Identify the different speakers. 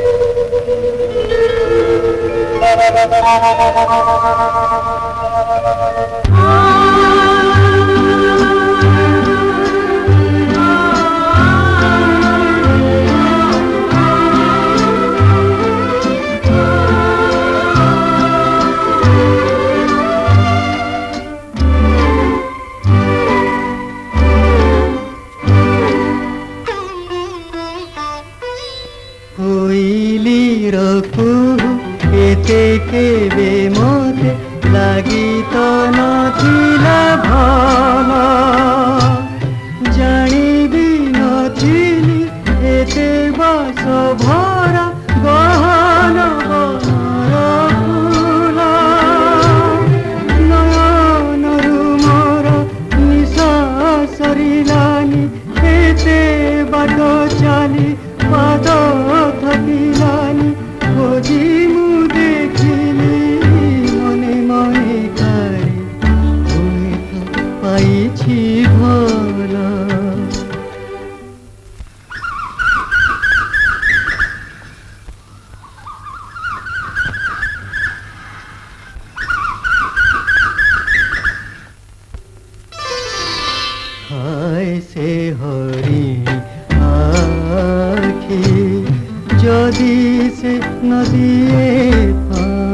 Speaker 1: Thank you. হইলি রকু এতে কেবে মতে লাগিত নথিলা ভাল জানিবি নথিলি এতে বাস ভরা গহন ফুল নয়নরু মোর নিশা সরিলানি এতে বাট চালি পাদ পিলানি খোঁজি মু দেখিলি মনে মনে কারি তুমি তো পাইছি ভাল হায় সে হরি যদি সে নদী পা